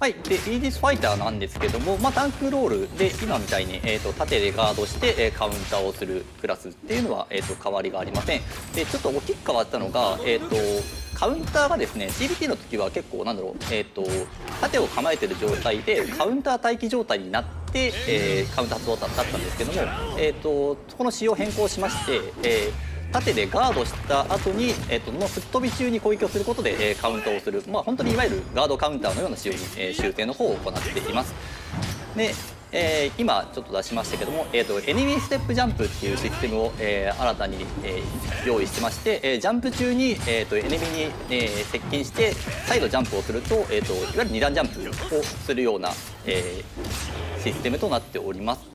はい、でイージスファイターなんですけども、まあ、タンクロールで今みたいに、えーと、縦でガードして、え、カウンターをするクラスっていうのは、えーと、変わりがありません。でちょっと大きく変わったのが、えーと、カウンターがですね CBT の時は結構なんだろう、えー、と縦を構えてる状態でカウンター待機状態になって、えー、カウンター発動だったんですけども、えー、とこの仕様変更しまして、えー縦でガードした後に、えーと、の吹っ飛び中に攻撃をすることで、えー、カウントをする、まあ、本当にいわゆるガードカウンターのような仕様に、えー、修正の方を行っています。でえー、今ちょっと出しましたけども、えーと、エネミーステップジャンプっていうシステムを、えー、新たに、えー、用意してまして、えー、ジャンプ中に、えーと、エネミーに、えー、接近して再度ジャンプをすると,、えーと、いわゆる2段ジャンプをするような、えー、システムとなっております。